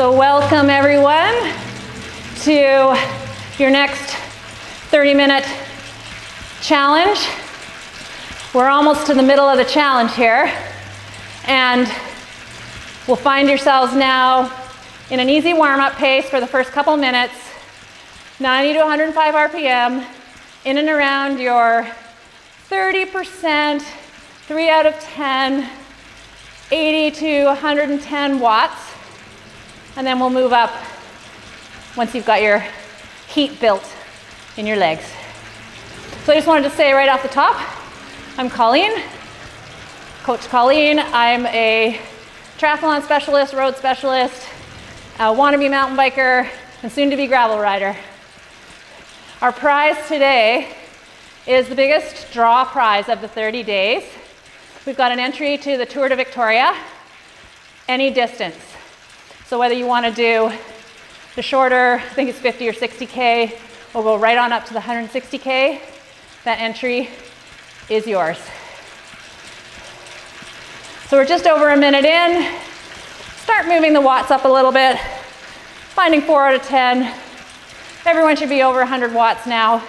So welcome everyone to your next 30 minute challenge. We're almost to the middle of the challenge here and we'll find yourselves now in an easy warm up pace for the first couple minutes, 90 to 105 RPM, in and around your 30%, 3 out of 10, 80 to 110 watts. And then we'll move up once you've got your heat built in your legs. So I just wanted to say right off the top, I'm Colleen, Coach Colleen. I'm a triathlon specialist, road specialist, wannabe mountain biker, and soon to be gravel rider. Our prize today is the biggest draw prize of the 30 days. We've got an entry to the Tour de Victoria, any distance. So whether you want to do the shorter, I think it's 50 or 60K, we'll go right on up to the 160K. That entry is yours. So we're just over a minute in. Start moving the watts up a little bit, finding four out of 10. Everyone should be over 100 watts now,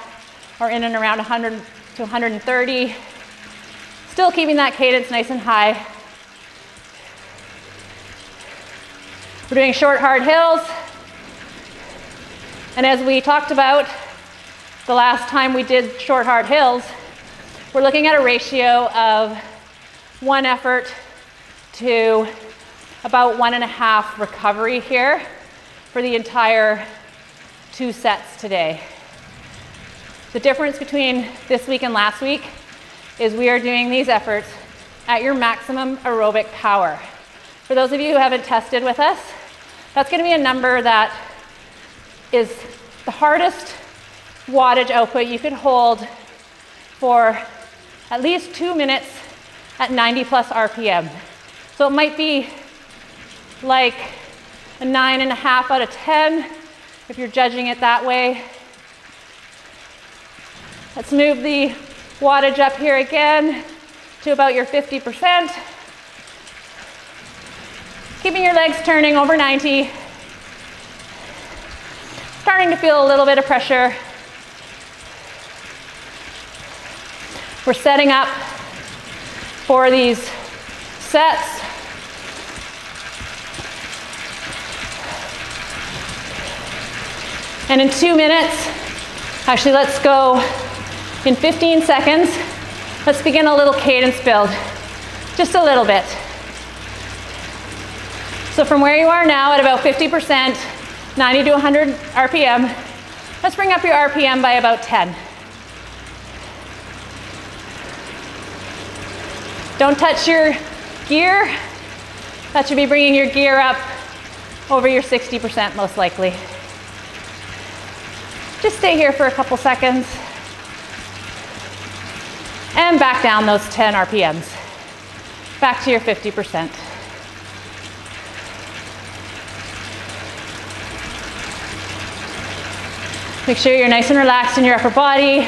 or in and around 100 to 130. Still keeping that cadence nice and high. We're doing short, hard hills. And as we talked about the last time we did short, hard hills, we're looking at a ratio of one effort to about one and a half recovery here for the entire two sets today. The difference between this week and last week is we are doing these efforts at your maximum aerobic power. For those of you who haven't tested with us, that's going to be a number that is the hardest wattage output you could hold for at least two minutes at 90 plus RPM. So it might be like a nine and a half out of 10 if you're judging it that way. Let's move the wattage up here again to about your 50%. Keeping your legs turning over 90. Starting to feel a little bit of pressure. We're setting up for these sets. And in two minutes, actually let's go in 15 seconds, let's begin a little cadence build. Just a little bit. So from where you are now at about 50%, 90 to 100 RPM, let's bring up your RPM by about 10. Don't touch your gear. That should be bringing your gear up over your 60% most likely. Just stay here for a couple seconds. And back down those 10 RPMs. Back to your 50%. Make sure you're nice and relaxed in your upper body.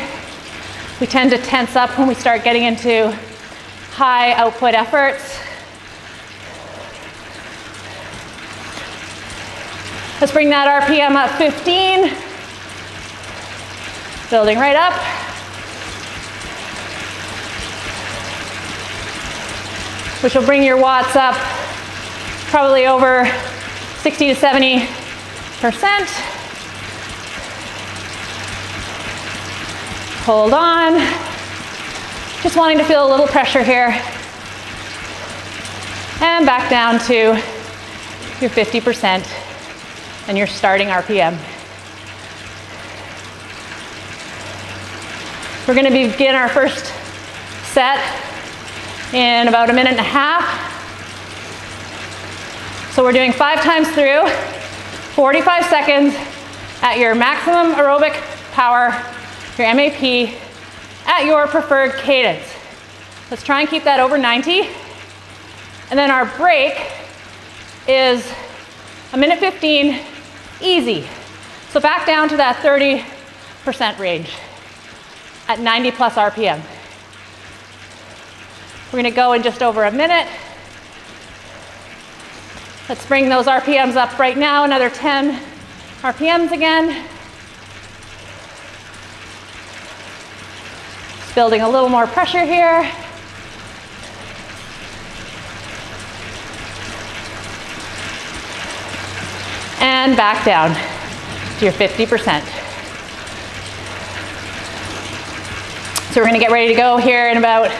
We tend to tense up when we start getting into high output efforts. Let's bring that RPM up 15. Building right up. Which will bring your watts up probably over 60 to 70 percent. Hold on. Just wanting to feel a little pressure here. And back down to your 50% and your starting RPM. We're going to begin our first set in about a minute and a half. So we're doing five times through, 45 seconds at your maximum aerobic power your MAP at your preferred cadence. Let's try and keep that over 90. And then our break is a minute 15, easy. So back down to that 30% range at 90 plus RPM. We're gonna go in just over a minute. Let's bring those RPMs up right now, another 10 RPMs again. Building a little more pressure here. And back down to your 50%. So we're gonna get ready to go here in about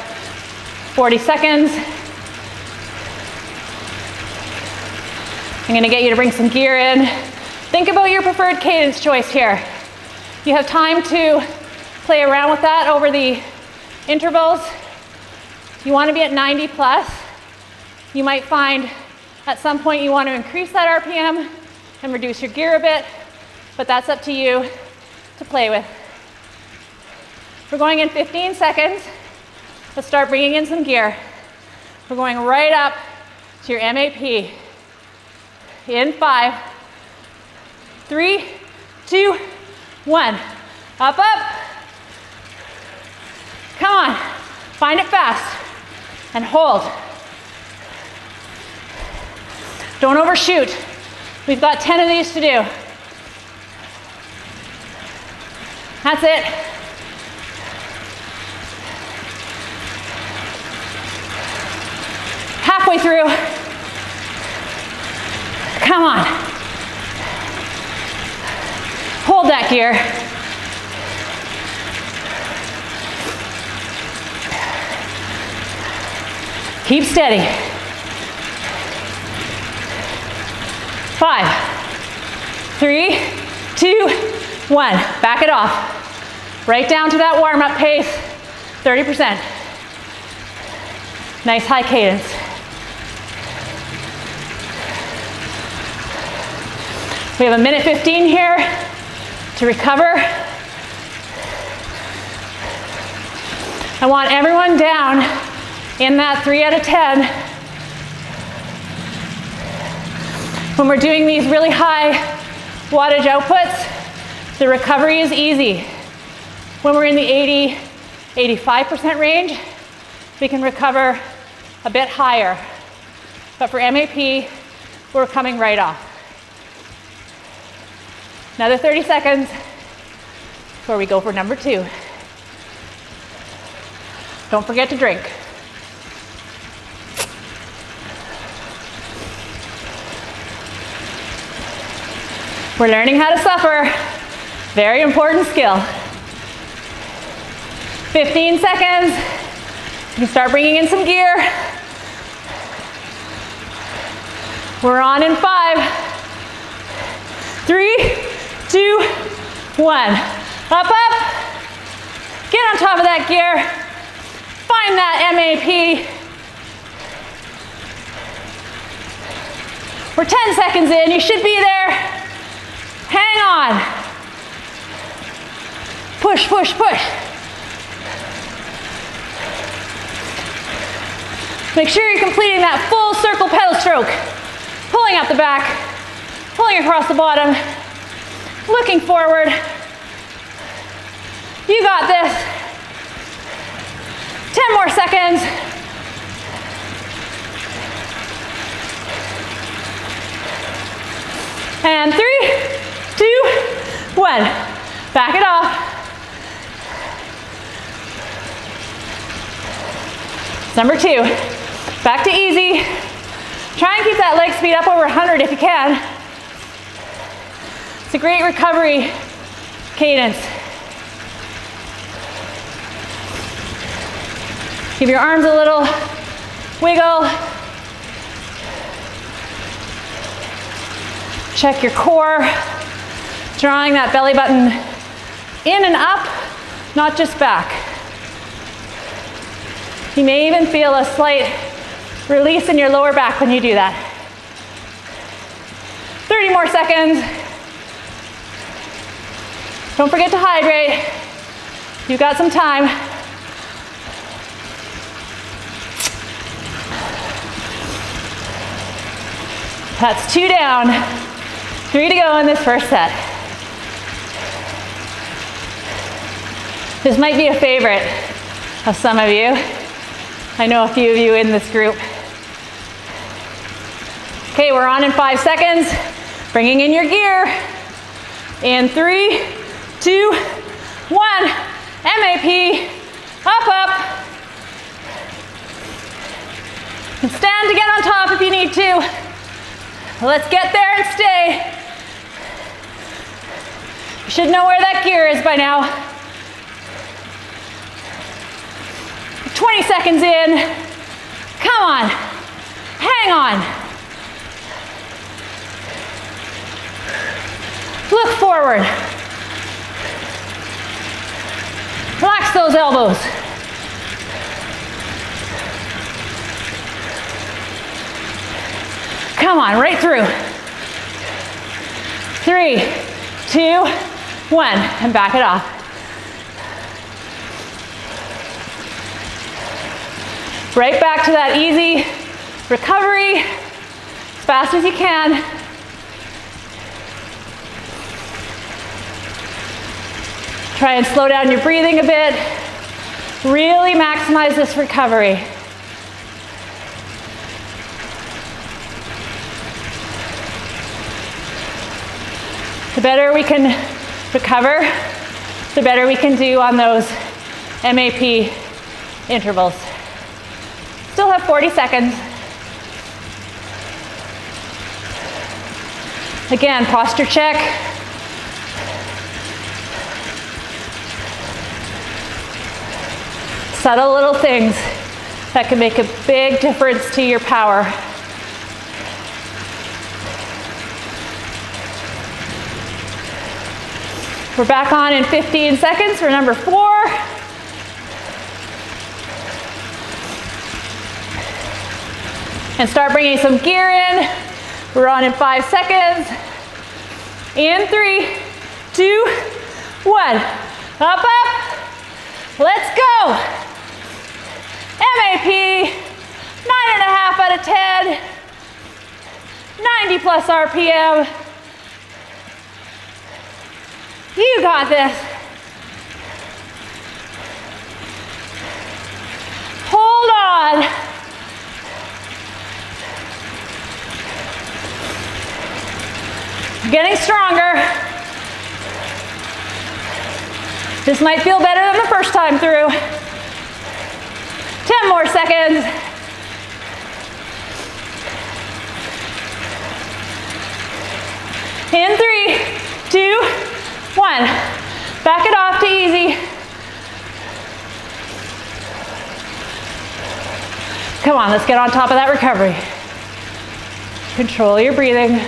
40 seconds. I'm gonna get you to bring some gear in. Think about your preferred cadence choice here. You have time to play around with that over the intervals. You wanna be at 90 plus. You might find at some point you wanna increase that RPM and reduce your gear a bit, but that's up to you to play with. We're going in 15 seconds. Let's start bringing in some gear. We're going right up to your MAP. In five, three, two, one. Up, up. Come on. Find it fast. And hold. Don't overshoot. We've got 10 of these to do. That's it. halfway through. Come on. Hold that gear. Keep steady. Five, three, two, one. Back it off. Right down to that warm up pace, 30%. Nice high cadence. We have a minute 15 here to recover. I want everyone down in that three out of 10. When we're doing these really high wattage outputs, the recovery is easy. When we're in the 80, 85% range, we can recover a bit higher. But for MAP, we're coming right off. Another 30 seconds before we go for number two. Don't forget to drink. We're learning how to suffer. Very important skill. 15 seconds. You start bringing in some gear. We're on in five, three, two, one. Up, up. Get on top of that gear. Find that MAP. We're 10 seconds in. You should be there. Hang on. Push, push, push. Make sure you're completing that full circle pedal stroke. Pulling up the back, pulling across the bottom, looking forward. You got this. 10 more seconds. And three, one. Back it off. Number two, back to easy. Try and keep that leg speed up over 100 if you can. It's a great recovery cadence. Give your arms a little wiggle. Check your core, drawing that belly button in and up, not just back. You may even feel a slight release in your lower back when you do that. 30 more seconds. Don't forget to hydrate. You've got some time. That's two down, three to go in this first set. This might be a favorite of some of you. I know a few of you in this group. Okay, we're on in five seconds. Bringing in your gear. In three, two, one. MAP, up, up. And stand to get on top if you need to. Let's get there and stay. You should know where that gear is by now. 20 seconds in. Come on. Hang on. Look forward. Relax those elbows. Come on, right through. Three, two, one, and back it off. Right back to that easy recovery, as fast as you can. Try and slow down your breathing a bit. Really maximize this recovery. The better we can recover, the better we can do on those MAP intervals. Have 40 seconds. Again, posture check. Subtle little things that can make a big difference to your power. We're back on in 15 seconds for number four. And start bringing some gear in. We're on in five seconds. In three, two, one. Up, up. Let's go. MAP, nine and a half out of 10, 90 plus RPM. You got this. Hold on. Getting stronger. This might feel better than the first time through. 10 more seconds. In three, two, one. Back it off to easy. Come on, let's get on top of that recovery. Control your breathing.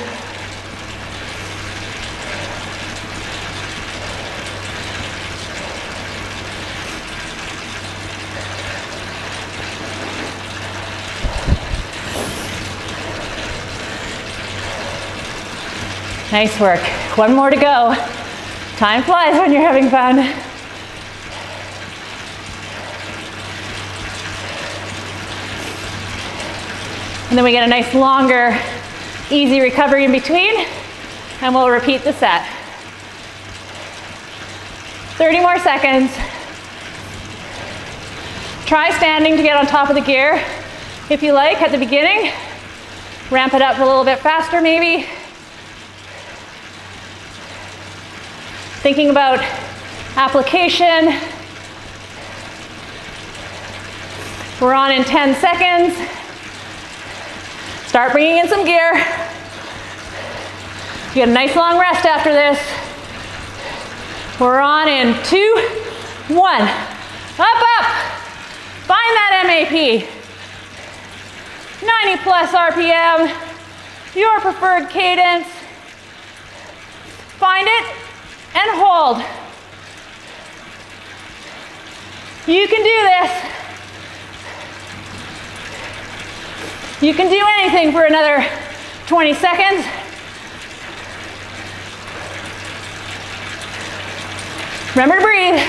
Nice work. One more to go. Time flies when you're having fun. And then we get a nice longer, easy recovery in between, and we'll repeat the set. 30 more seconds. Try standing to get on top of the gear if you like at the beginning. Ramp it up a little bit faster maybe. Thinking about application. We're on in 10 seconds. Start bringing in some gear. You get a nice long rest after this. We're on in two, one. Up, up. Find that MAP. 90 plus RPM, your preferred cadence. Find it and hold. You can do this. You can do anything for another 20 seconds. Remember to breathe.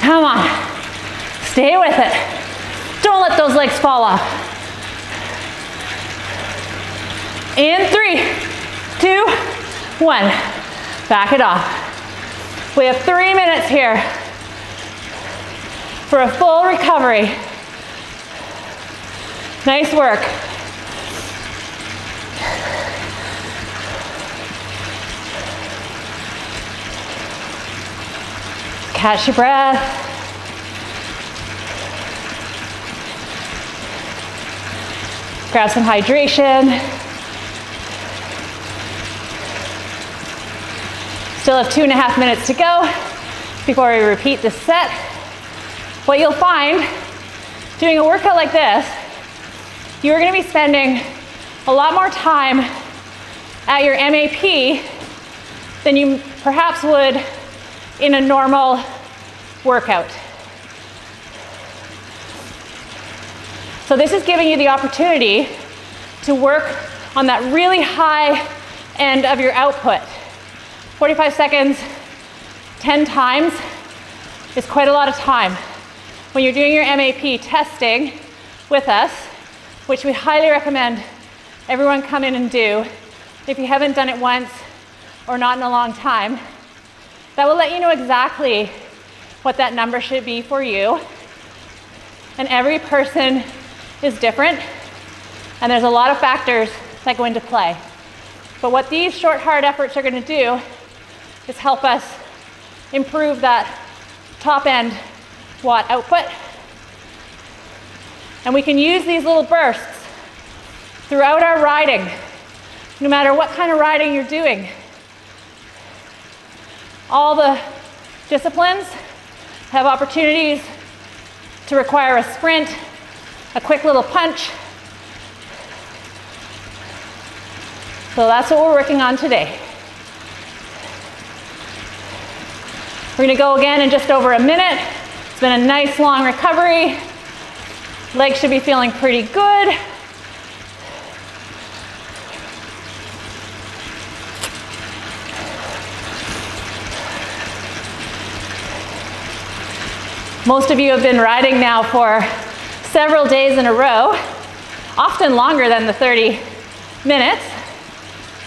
Come on. Stay with it. Don't let those legs fall off. In three, two, one. Back it off. We have three minutes here for a full recovery. Nice work. Catch your breath. Grab some hydration. Still have two and a half minutes to go before we repeat this set. What you'll find doing a workout like this, you're gonna be spending a lot more time at your MAP than you perhaps would in a normal workout. So this is giving you the opportunity to work on that really high end of your output. 45 seconds, 10 times is quite a lot of time. When you're doing your MAP testing with us, which we highly recommend everyone come in and do, if you haven't done it once or not in a long time, that will let you know exactly what that number should be for you. And every person is different, and there's a lot of factors that go into play. But what these short, hard efforts are going to do is help us improve that top end watt output. And we can use these little bursts throughout our riding, no matter what kind of riding you're doing. All the disciplines have opportunities to require a sprint, a quick little punch. So that's what we're working on today. We're gonna go again in just over a minute. It's been a nice long recovery. Legs should be feeling pretty good. Most of you have been riding now for several days in a row, often longer than the 30 minutes.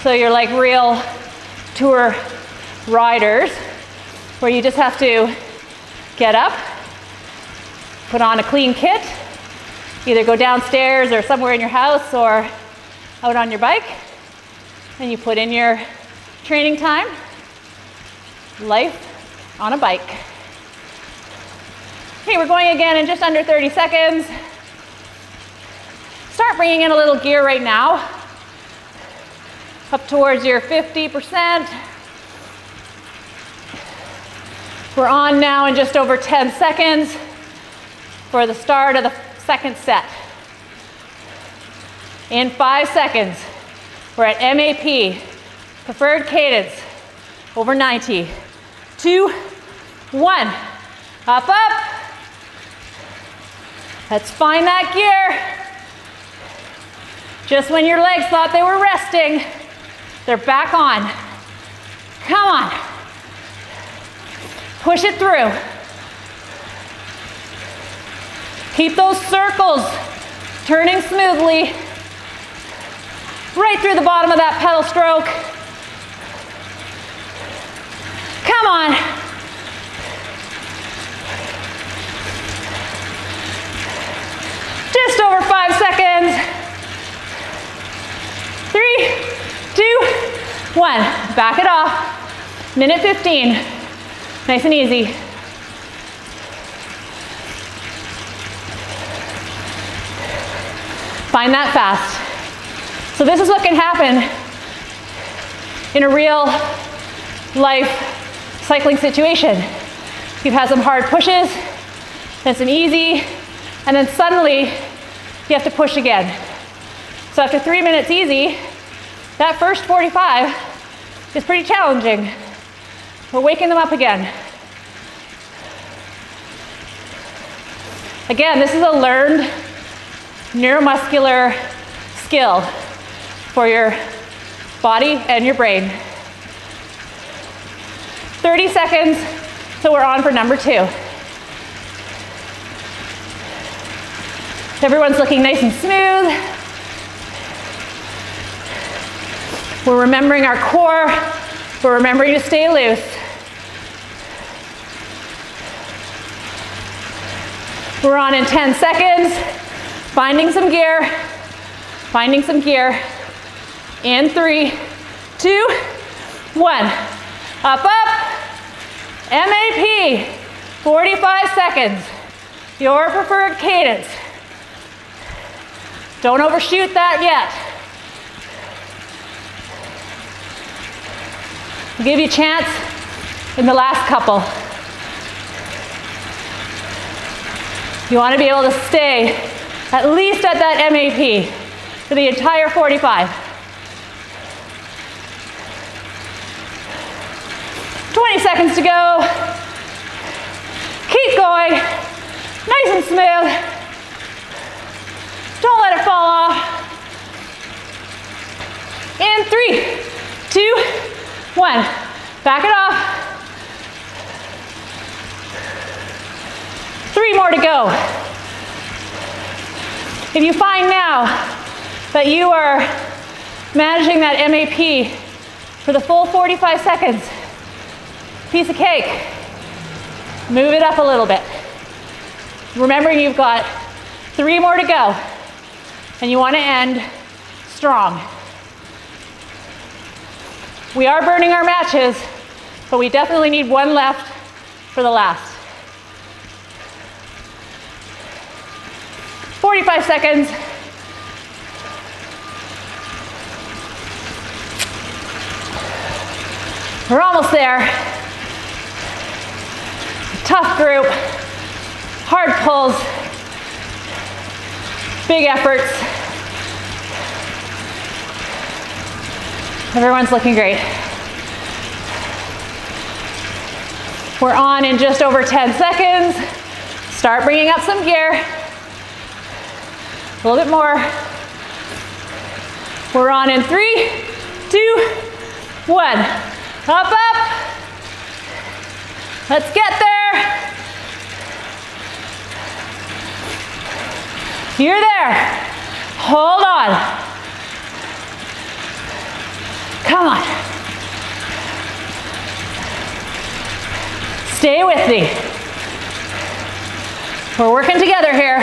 So you're like real tour riders where you just have to get up, put on a clean kit, either go downstairs or somewhere in your house or out on your bike, and you put in your training time, life on a bike. Okay, we're going again in just under 30 seconds. Start bringing in a little gear right now. Up towards your 50%. We're on now in just over 10 seconds for the start of the second set. In five seconds, we're at MAP, preferred cadence, over 90. Two, one, up, up. Let's find that gear. Just when your legs thought they were resting, they're back on. Come on. Push it through. Keep those circles turning smoothly. Right through the bottom of that pedal stroke. Come on. Just over five seconds. Three, two, one. Back it off. Minute 15. Nice and easy. Find that fast. So this is what can happen in a real life cycling situation. You've had some hard pushes, then some easy, and then suddenly you have to push again. So after three minutes easy, that first 45 is pretty challenging. We're waking them up again. Again, this is a learned neuromuscular skill for your body and your brain. 30 seconds, so we're on for number two. Everyone's looking nice and smooth. We're remembering our core. We're remembering to stay loose. We're on in 10 seconds. Finding some gear, finding some gear. In three, two, one. Up, up. MAP, 45 seconds. Your preferred cadence. Don't overshoot that yet. I'll give you a chance in the last couple. You want to be able to stay at least at that MAP for the entire 45. 20 seconds to go. Keep going. Nice and smooth. Don't let it fall off. In three, two, one. Back it off. Three more to go. If you find now that you are managing that MAP for the full 45 seconds, piece of cake, move it up a little bit. Remembering you've got three more to go and you want to end strong. We are burning our matches, but we definitely need one left for the last. 45 seconds. We're almost there. Tough group, hard pulls, big efforts. Everyone's looking great. We're on in just over 10 seconds. Start bringing up some gear. A little bit more. We're on in three, two, one. Up, up. Let's get there. You're there. Hold on. Come on. Stay with me. We're working together here.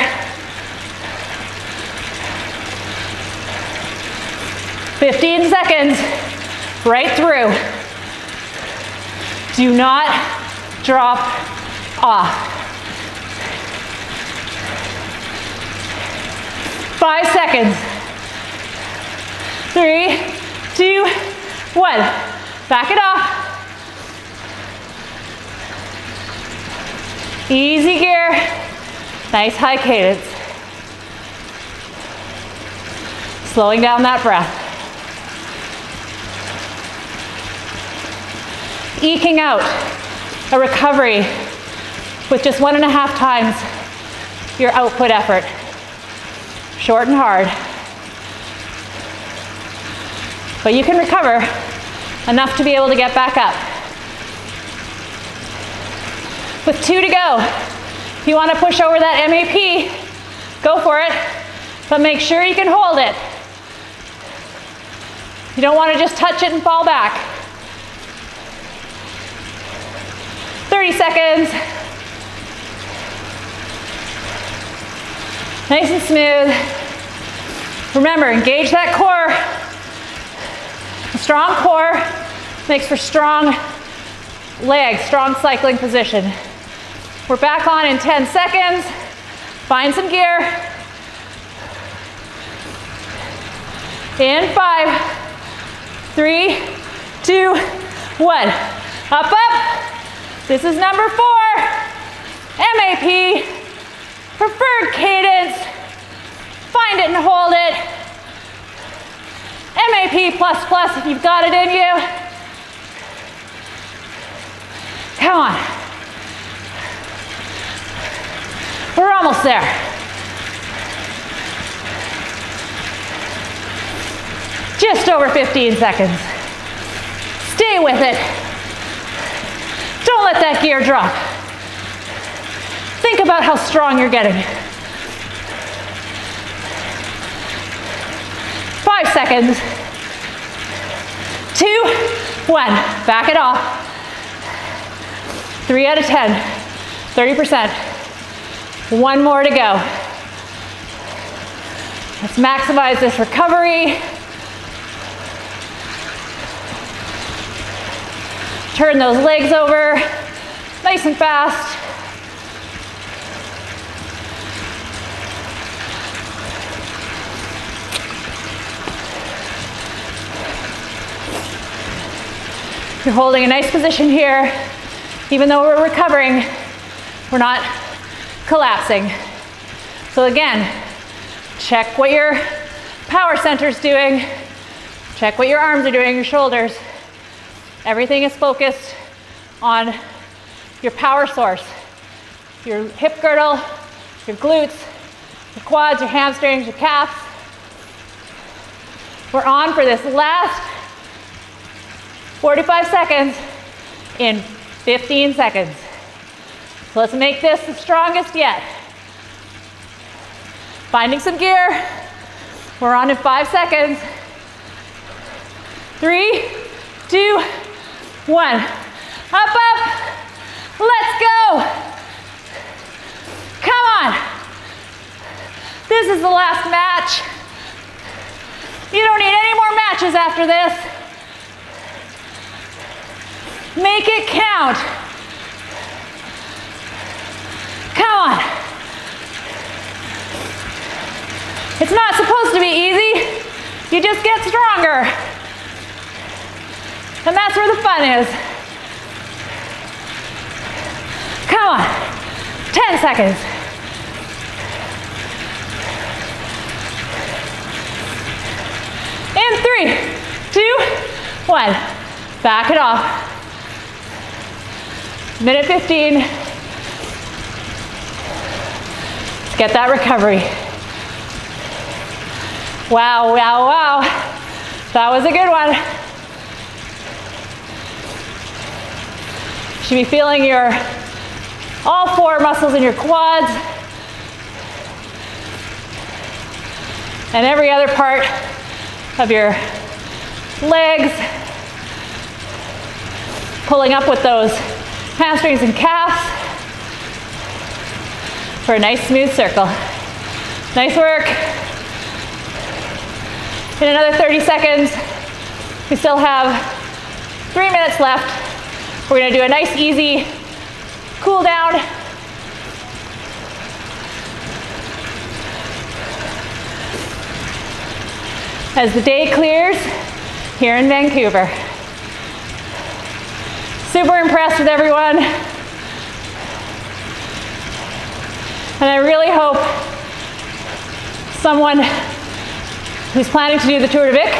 15 seconds, right through. Do not drop off. Five seconds. Three, two, one. Back it off. Easy gear. Nice high cadence. Slowing down that breath. eking out a recovery with just one and a half times your output effort. Short and hard. But you can recover enough to be able to get back up. With two to go, if you want to push over that MAP, go for it, but make sure you can hold it. You don't want to just touch it and fall back. 30 seconds. Nice and smooth. Remember, engage that core. Strong core makes for strong legs, strong cycling position. We're back on in 10 seconds. Find some gear. In five, three, two, one. Up, up. This is number four, MAP, preferred cadence. Find it and hold it. MAP plus plus if you've got it in you. Come on. We're almost there. Just over 15 seconds. Stay with it. Don't let that gear drop. Think about how strong you're getting. Five seconds. Two, one. Back it off. Three out of 10. 30%. One more to go. Let's maximize this recovery. Turn those legs over, nice and fast. You're holding a nice position here. Even though we're recovering, we're not collapsing. So again, check what your power center is doing. Check what your arms are doing, your shoulders. Everything is focused on your power source. Your hip girdle, your glutes, your quads, your hamstrings, your calves. We're on for this last 45 seconds in 15 seconds. Let's make this the strongest yet. Finding some gear. We're on in five seconds. Three, two, one. Up, up. Let's go. Come on. This is the last match. You don't need any more matches after this. Make it count. Come on. It's not supposed to be easy. You just get stronger. And that's where the fun is. Come on. 10 seconds. In three, two, one. Back it off. Minute 15. Let's get that recovery. Wow, wow, wow. That was a good one. Should be feeling your all four muscles in your quads and every other part of your legs. Pulling up with those hamstrings and calves for a nice smooth circle. Nice work. In another 30 seconds, we still have three minutes left. We're gonna do a nice easy cool down. As the day clears here in Vancouver. Super impressed with everyone. And I really hope someone who's planning to do the Tour de Vic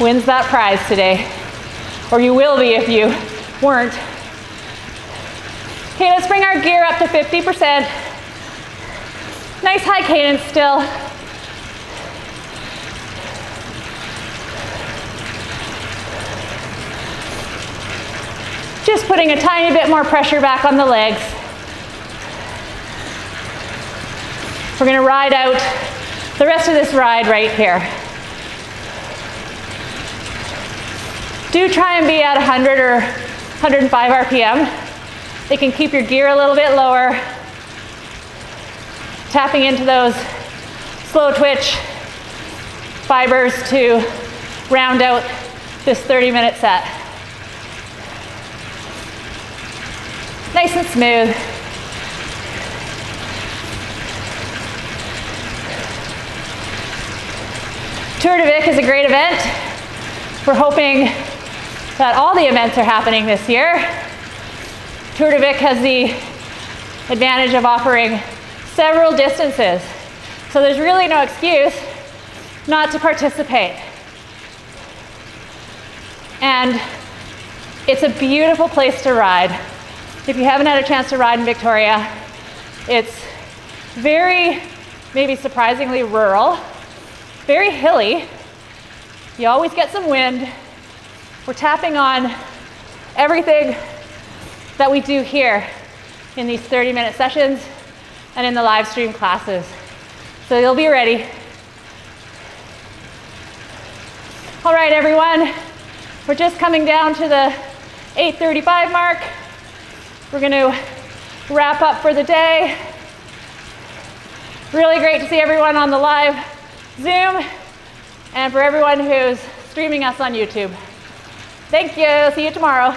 wins that prize today. Or you will be if you weren't. Okay, let's bring our gear up to 50%. Nice high cadence still. Just putting a tiny bit more pressure back on the legs. We're gonna ride out the rest of this ride right here. Do try and be at 100 or 105 RPM. It can keep your gear a little bit lower. Tapping into those slow twitch fibers to round out this 30 minute set. Nice and smooth. Tour de Vic is a great event. We're hoping that all the events are happening this year. Tour de Vic has the advantage of offering several distances. So there's really no excuse not to participate. And it's a beautiful place to ride. If you haven't had a chance to ride in Victoria, it's very, maybe surprisingly rural, very hilly. You always get some wind. We're tapping on everything that we do here in these 30 minute sessions and in the live stream classes. So you'll be ready. All right, everyone, we're just coming down to the 8.35 mark. We're going to wrap up for the day. Really great to see everyone on the live Zoom, and for everyone who's streaming us on YouTube. Thank you. See you tomorrow.